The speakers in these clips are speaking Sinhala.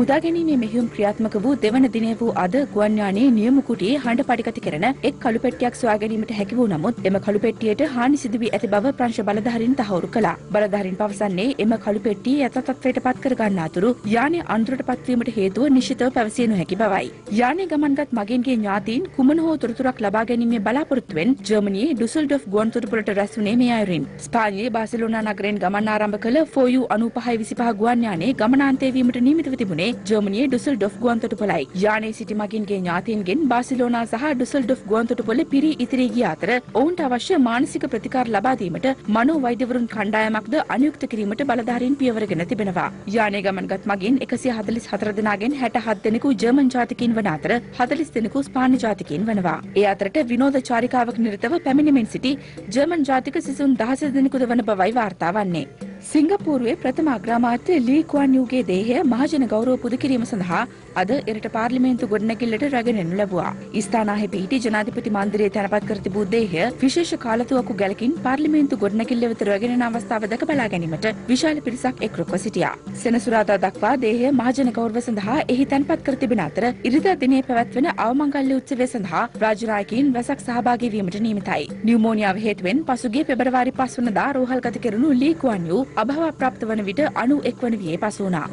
මුදා ගැනීමේ මෙහෙයුම් ක්‍රියාත්මක වූ දෙවන දිනය වූ අද ගුවන් යානයේ නියම කුටියේ හඬ පටිගත කරන එක් කළු පෙට්ටියක් සොයා ගැනීමට හැකි වූ නමුත් එම කළු පෙට්ටියට හානි සිදු වී ඇති බව ප්‍රංශ බලධාරීන් තහවුරු කළා. බලධාරීන් පවසන්නේ එම කළු පෙට්ටිය යථා තත්ත්වයට පත් කර ගන්නා අතුරු යානය අන්තරට පත්වීමට හේතුව නිශ්චිතව පැවසිය නොහැකි බවයි. යානයේ ගමන්ගත් මගින්ගේ ඥාතීන් කුමන හෝ තොරතුරක් ලබා ගැනීමේ බලාපොරොත්තුවෙන් ජර්මනියේ ඩුසල්ඩොෆ් ගුවන්තොටුපළට රැස් වුණේ මේ අයුරින්. ස්පාඤ්ඤයේ බාසිලෝනා නගරයෙන් ගමන් ආරම්භ කළ 4U 9525 ගුවන් යානයේ ගමනාන්තය වීමට නියමිතව තිබුණේ ජර්මනියේ ඩුසල්ඩොෆ් ගුවන්තොටුපළයි. යානයේ සිටි මගින්ගේ ඥාතීන්ගෙන් බාසිලෝනා සහ ඩුසල්ඩොෆ් ගුවන්තොටුපළ පිරී ඉතිරී ගිය අතර ඔවුන්ට අවශ්‍ය මානසික ප්‍රතිකාර ලබා දීමට මනෝ වෛද්‍යවරුන් කණ්ඩායමක්ද අනුයුක්ත කිරීමට බලධාරීන් පියවරගෙන තිබෙනවා. යානයේ ගමන්ගත් මගින් 144 දෙනාගෙන් 67 දෙනෙකු ජර්මන් ජාතිකයින් වන අතර 40 දෙනෙකු ස්පාඤ්ඤ ජාතිකයින් වනවා. ඒ අතරට විනෝද චාරිකාවක් නිරතව පැමිණෙමින් සිටි ජර්මන් ජාතික සිසුන් 16 දෙනෙකුද වන බවයි වාර්තා වන්නේ. සිංගප්පූරුවේ ප්‍රථම අග්‍රාමාත්‍ය ලී කුවන් යූගේ දේහය මහජන ගෞරව පුද කිරීම සඳහා අද එරට පාර්ලිමේන්තු ගොඩනැගිල්ලට රැගෙනෙනු ලැබුවා. ඉස්ථානාහි පිහිටි ජනාධිපති මන්දිරයේ තැන්පත් කර තිබූ දේහය විශේෂ කාලතුවක්කු ගැලකින් පාර්ලිමේන්තු ගොඩනැගිල්ල වෙත රැගෙන අවස්ථාව දැක බලා ගැනීමට විශාල පිරිසක් එක්රොක්ව සිටියා. සෙනසුරාදා දක්වා දේහය මහජන ගෞරව සඳහා එහි තැන්පත් කර තිබෙන අතර ඉරිදා දිනේ පැවැත්වෙන අවමංගල්‍ය උත්සවය සඳහා රාජනායකයින් රැසක් සහභාගී වීමට නියමිතයි. නියුමෝනියාව හේතුවෙන් පසුගිය පෙබරවාරි 5 වනදා රෝහල්ගත කෙරුණු ලී කුවන් යූ අභාව ප්‍රාප්ත වන විට අනු එක් වන වියේ පසු වුණා.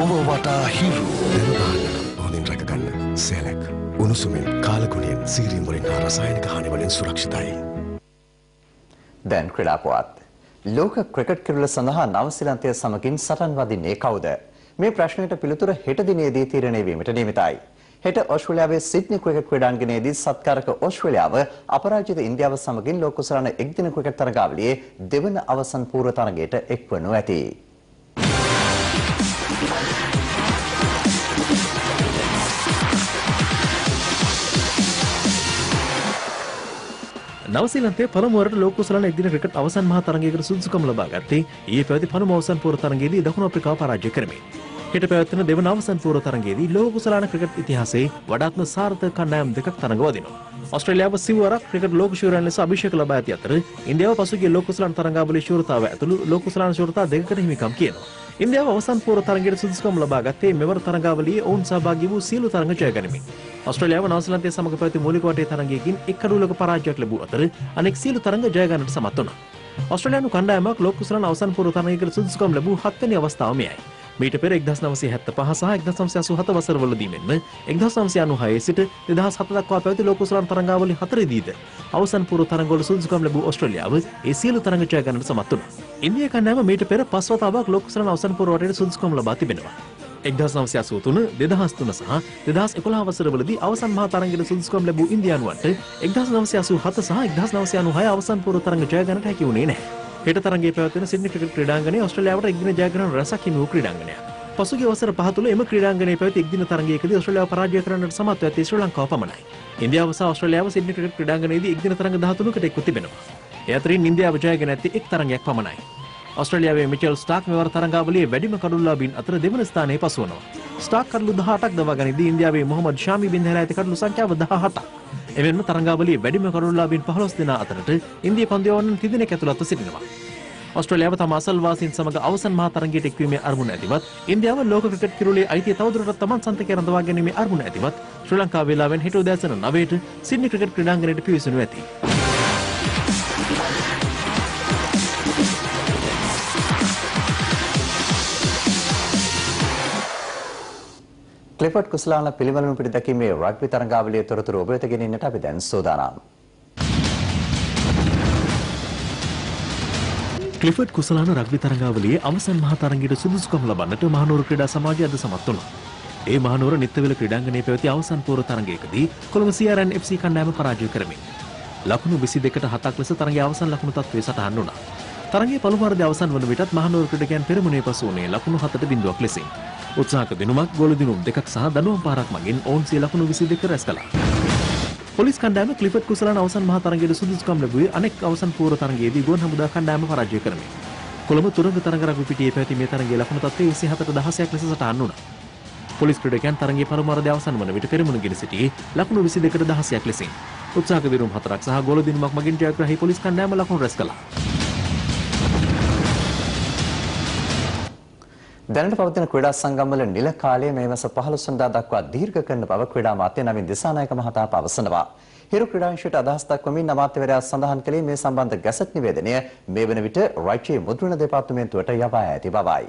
ලොව වටා හිරු හොඳින් රැකගන්න සේලෙක් උණුසුමින් කාලගුණයෙන් සීරීම් වලින් හා රසායනික හානිවලින් සුරක්ෂිතයි. දැන් ක්‍රඩාපුවත්. ලෝක ක්‍රිකට් කිරුල සඳහා නවසිලන්තය සමගින් සටන් වදින්නේ කවුද? මේ ප්‍රශ්නයට පිළිතුර හෙට දිනේදී තීරණය වීමට නියමිතයි. හෙට ඔස්ට්‍රේලියාවේ සිඩ්නි ක්‍රිකට් ක්‍රීඩාංගණයේදී සත්කාරක ඔස්ට්‍රේලියාව අපරාජිත ඉන්දියාව සමගින් ලෝක කුසලාන එක්දින ක්‍රිකට් තරගාවලියේ දෙවන අවසන් පූර්ව තරගයට එක්වනු ඇති. නවසීලන්තයේ පළමුවරට ලෝක කුසලාන එක්දින ක්‍රිකට් අවසන් මහා තරගයකට සුදුසුකම් ලබා ගත්තේ ඊයේ පැවති පළමු අවසන් පූර්ව තරගයේදී දකුණු අප්‍රිකාව පරාජය කරමින්. හෙට පැවැත්වෙන දෙවන අවසන් පූර්ව තරගයේදී ලෝක කුසලාන ක්‍රිකට් ඉතිහාසයේ වඩාත්ම සාර්ථක කණ්ඩායම් දෙකක් තරඟ වදිනවා. ඔස්ට්‍රේලියාව සිව්වරක් ක්‍රිකට් ලෝක ශූරයන් ලෙස අභිෂේක ලබා ඇති අතර ඉන්දියාව පසුගිය ලෝක කුසලාන තරඟාවලියේ ශූරතාව ඇතුළු ලෝක කුසලාන ශූරතා දෙකකට හිමිකම් කියනවා. ඉන්දියාව අවසන් පූර්ව තරගයට සුදුසුකම් ලබා ගත්තේ මෙවර තරඟාවලියේ ඔවුන් සහභාගී වූ සියලු තරඟ ජය ගනිමින්. ඔස්ට්‍රේලියාව නවසීලන්තය සමග පැවති මූලික වටේ තරගයකින් එක් කඩුවලක පරාජයක් ලැබූ අතර අනෙක් සියලු තරඟ ජය ගන්නට සමත් වුණා. ඔස්ට්‍රේලියානු කණ්ඩායමක් ලෝක කුසලාන අවසන් පූර්ව තරගයකට සුදුසුකම් ලැබූ හත්වෙනි අවස්ථාව මෙයයි. මීට පෙර 1975 සහ 1987 වසරවලදී මෙන්ම 1996 සිට 2007 දක්වා පැවති ලෝක කුසලාන තරඟාවලි හතරෙදීද අවසන් පූර්ව තරඟවල සුදුසුකම් ලැබූ ඔස්ට්‍රේලියාව ඒ සියලු තරඟ ජය ගන්නට සමත් වුණා. ඉන්දියා කණ්ඩායම මීට පෙර පස් වතාවක් ලෝක කුසලාන අවසන් පූර්ව වටේට සුදුසුකම් ලබා තිබෙනවා. 1983 2003 සහ 2011 වසරවලදී අවසන් මහා තරඟයට සුදුසුකම් ලැබූ ඉන්දියානුවන්ට 1987 සහ 1996 අවසන් පූර්ව තරඟ ජය ගන්නට හැකි වුණේ නැහැ. හෙට තරගයේ පැවැත්වෙන සිඩ්නි ක්‍රිකට් ක්‍රීඩාංගණය ඔස්ට්‍රේලියාවට එක්දින ජයග්‍රහණ රැසක් හිමි වූ ක්‍රීඩාංගණයක්. පසුගිය වසර පහ තුළ එම ක්‍රීඩාංගණයේ පැවති එක්දින තරගයකදී ඔස්ට්‍රේලියාව පරාජය කරන්නට සමත් වී ඇත්තේ ශ්‍රී ලංකාව පමණයි. ඉන්දියාව සහ ඔස්ට්‍රේලියාව සිඩ්නි ක්‍රිකට් ක්‍රීඩාංගණයේදී එක්දින තරග 13කට එක්ව තිබෙනවා. ඒ අතරින් ඉන්දියාව ජයගෙන ඇත්තේ එක් තරගයක් පමණයි. ඔස්ට්‍රේලියාවේ මිචෙල් ස්ටාක් මෙවර තරගාවලියේ වැඩිම කඩුල්ලාබීන් අතර දෙවන ස්ථානයේ පසු වනවා. ස්ටාක් කඩලු 18ක් දවා ගනිද්දී ඉන්දියාවේ මොහමඩ් ෂාමි බින් හැලා ඇති කඩලු සංඛ්‍යාව 17ක්. එමෙන්ම තරගාවලියේ වැඩිම කඩුල්ලාබීන් 15 දෙනා අතරට ඉන්දිය පන්දුවවන්නන් තිදෙනෙක් ඇතුළත්ව සිටිනවා. ඔස්ට්‍රේලියාව තම අසල්වාසීන් සමග අවසන් මහා තරගයට එක්වීමේ අරමුණ ඇතිවත් ඉන්දියාව ලෝක ක්‍රිකට් කිරුලේ අයිතිය තවදුරටත් තමන් සන්තකය රඳවා ගැනීමේ අරමුණ ඇතිවත් ශ්‍රී ලංකාව වේලාවෙන් හෙට උදෑසන 9ට සිඩ්නි ක්‍රිකට් ක්‍රීඩාංගණයට පිවිසෙනු ඇති. ක්ලිෆර්ඩ් කුසලාන පිළිවෙලම පිට දැකීමේ රග්බි තරඟාවලියේ තොරතුරු ඔබ වෙත ගෙනින්නට අපි දැන් සූදානම්. ක්ලිෆර්ඩ් කුසලාන රග්බි තරඟාවලියේ අවසන් මහා තරගයට සුදුසුකම් ලබන්නට මහනුවර ක්‍රීඩා සමාජය අද සමත් වුණා. ඒ මහනුවර නිත්තවෙල ක්‍රීඩාංගණයේ පැවති අවසන් පූර්ව තරගයකදී කොළඹ CRN FC කණ්ඩායම පරාජය කරමින් ලකුණු 22ට 7ක් ලෙස තරගයේ අවසන් ලකුණු තත්ත්වයේ සටහන් වුණා. තරගයේ පළමු වරදී අවසන් වන විටත් මහනුවර ක්‍රීඩකයන් පෙරමුණේ පසු වුණේ ලකුණු 7ට බිඳුවක් ලෙසින්. උත්සාහක දිනුමක් ගෝල දිනුම් දෙකක් සහ දනුවම් පාරක් මගින් ඔවුන් සිය ලකුණු 22 රැස් කළා. පොලිස් කණ්ඩායම ක්ලිෆර්ඩ් කුසලාන අවසන් මහා තරගයේ සුදුසුකම් ලැබුවේ අනෙක් අවසන් පූර්ව තරගයේදී ගුවන් හමුදා කණ්ඩායම පරාජය කරමින්. කොළඹ තුරංග තරග රග්බි පිටියේ පැවති මේ තරගයේ ලකුණු තත්ත්වය 27ට 16ක් ලෙස සටහන් වුණා. පොලිස් ක්‍රීඩකයන් තරගයේ පළමු වරදී අවසන් වන විට පෙරමුණ ගෙන සිටියේ ලකුණු 22ට 16ක් ලෙසින්. උත්සාහක දිනුම් හතරක් සහ ගෝල දිනුමක් මගින් ජයග්‍රාහී පොලිස් කණ්ඩායම ලකුණු රැස් කළා. දැනට පවතින ක්‍රීඩා සංගම්වල නිල කාලය මේ මාස 15 වෙනිදා දක්වා දීර්ඝ කරන බව ක්‍රීඩා අමාත්‍ය නවීන් දිසානායක මහතා පවසනවා. හිරු ක්‍රීඩාංශයට අදහස් දක්වමින් අමාත්‍යවරයා සඳහන් කළේ මේ සම්බන්ධ ගැසට් නිවේදනය මේ වන විට රාජ්‍ය මුද්‍රණ දෙපාර්තමේන්තුවට යවා ඇති බවයි.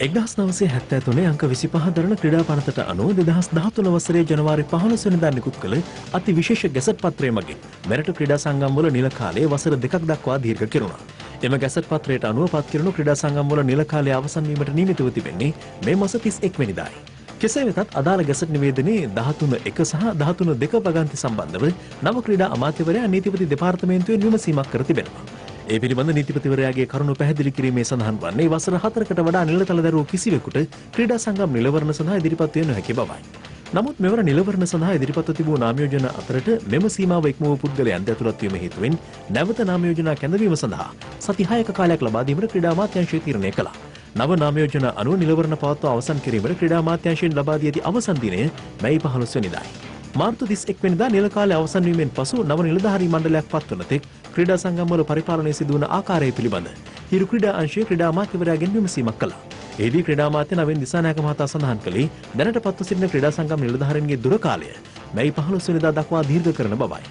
එක්දහස් නවසේ හැත්තෑ තුනේ අංක විසි පහදරන ක්‍රඩා පනතට අනුව දෙදහස් දහතුන වසරේ ජනවාරි පහළොස් වෙනිදා නිකුත් කළ අති විශේෂ ගැසට් පත්‍රය මගින් මෙරට ක්‍රඩා සංගම්වල නිල කාලයේ වසර දෙකක් දක්වා දීර්ඝ කෙරුණා. එම ගැසට් පත්‍රයට අනුව පත් කෙරුණු ක්‍රඩා සංගම්වල නිල කාලය අවසන් වීමට නියමිතව තිබෙන්නේ මේ මාස 31 වෙනිදායි. කෙසේ වෙතත් අදාළ ගැසට් නිවේදනයේ 13 1 සහ 13 2 වගන්ති සම්බන්ධව නව ක්‍රීඩා අමාත්‍යවරයා නීතිපති දෙපාර්තමේන්තුවෙන් විමසීමක් කර තිබෙනවා. ඒ පිළිබඳ නීතිපතිවරයාගේ කරුණු පැහැදිලි කිරීමේ සඳහන් වන්නේ වසර හතරකට වඩා නිලතල දරුවෝ කිසිවෙකුට ක්‍රීඩා සංගම් නිලවරණ සඳහා ඉදිරිපත් විය නොහැකි බවයි. නමුත් මෙවර නිලවරණ සඳහා ඉදිරිපත්ව තිබූ නාමයෝජන අතරට මෙම සීමාව ඉක්ම වූ පුද්ගලයන් ඇතුළත් වීම හේතුවෙන් නැවත නාමයෝජනා කැඳවීම සඳහා සති 6ක කාලයක් ලබා දීමට ක්‍රීඩා අමාත්‍යාංශය තීරණය කළා. නව නාමයෝජන අනුව නිලවරණ පවත්වා අවසන් කිරීමට ක්‍රීඩා අමාත්‍යාංශයෙන් ලබා දී ඇති අවසන් දිනය මැයි 15 වෙනිදායි. මාර්තු 31 වෙනිදා නිල කාලය අවසන් වීමෙන් පසු නව නිලධාරී මණ්ඩලයක් පත්වන තෙක් ක්‍රීඩා සංගම්වල පරිපාලනය සිදුවන ආකාරය පිළිබඳ හිරු ක්‍රීඩා අංශයේ ක්‍රීඩා අමාත්‍යවරයාගෙන් විමසීමක් කළා. එහිදී ක්‍රීඩා අමාත්‍ය නවීන් දිසානායක මහතා සඳහන් කළේ දැනට පත්ව සිටින ක්‍රීඩා සංගම් නිලධාරීන්ගේ දුර කාලය මැයි 15 වෙනිදා දක්වා දීර්ඝ කරන බවයි.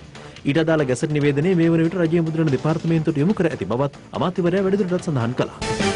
ඊට අදාළ ගැසට් නිවේදනයේ මේ වන විට රජයේ මුද්‍රණ දෙපාර්තමේන්තුවට යොමු කර ඇති බවත් අමාත්‍යවරයා වැඩිදුරටත් සඳහන් කළා.